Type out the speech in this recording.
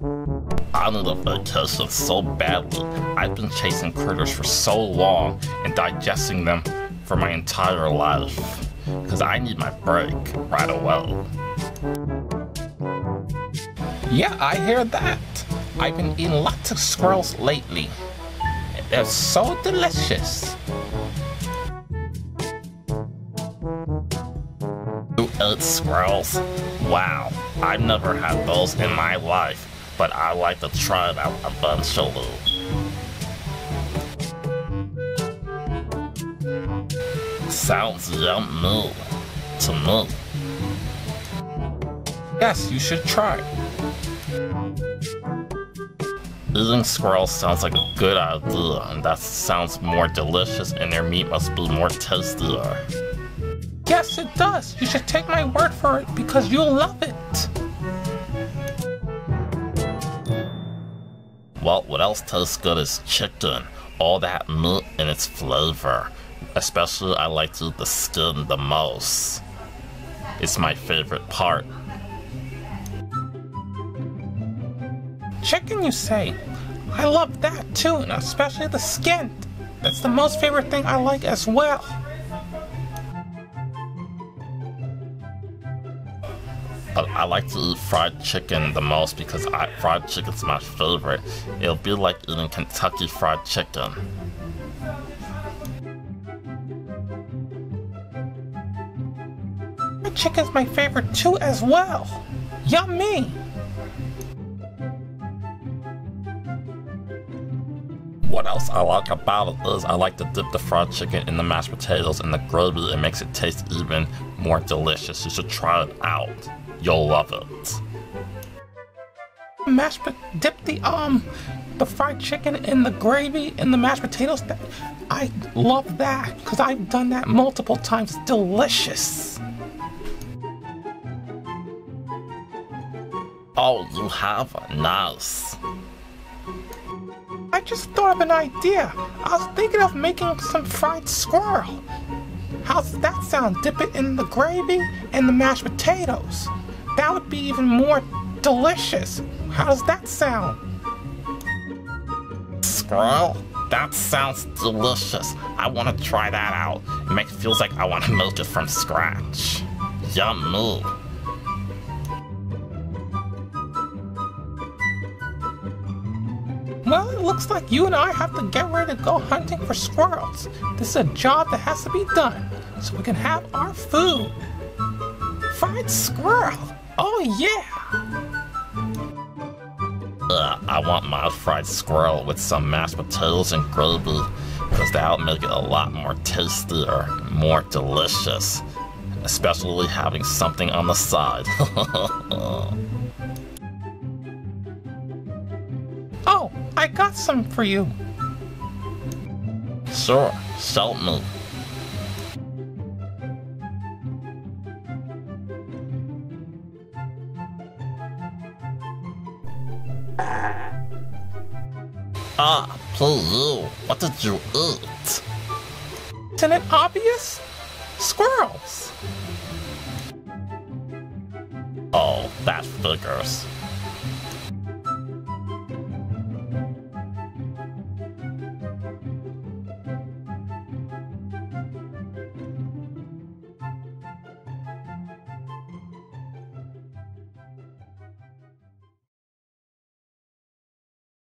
I need a vacation so badly. I've been chasing critters for so long and digesting them for my entire life. Because I need my break right away. Yeah, I hear that. I've been eating lots of squirrels lately. They're so delicious. You ate squirrels? Wow, I've never had those in my life, but I like to try it out eventually. Sounds yummy to me. Yes, you should try. Eating squirrels sounds like a good idea, and that sounds more delicious, and their meat must be more tastier. Yes, it does. You should take my word for it because you'll love it. Well, what else tastes good is chicken. All that meat and its flavor. Especially, I like to eat the skin the most. It's my favorite part. Chicken, you say? I love that too, and especially the skin. That's the most favorite thing I like as well. But I like to eat fried chicken the most because I, fried chicken's my favorite. It'll be like eating Kentucky fried chicken. Fried chicken's my favorite too as well. Yummy! What else I like about it is I like to dip the fried chicken in the mashed potatoes and the gravy. It makes it taste even more delicious. You should try it out. You'll love it. Mashed dip the um the fried chicken in the gravy and the mashed potatoes. That, I love that because I've done that multiple times. Delicious. Oh, you have? A nice. I just thought of an idea. I was thinking of making some fried squirrel. How's that sound? Dip it in the gravy and the mashed potatoes. That would be even more delicious. How does that sound? Squirrel? That sounds delicious. I want to try that out. It makes feels like I want to make it from scratch. Yummy. Well, it looks like you and I have to get ready to go hunting for squirrels. This is a job that has to be done so we can have our food. Fried squirrel. Oh yeah. Uh, I want my fried squirrel with some mashed potatoes and gravy because that'll make it a lot more tastier, more delicious. Especially having something on the side. Oh, I got some for you. sure, show me. Ah, you. What did you eat? Isn't it obvious? Squirrels. Oh, that figures.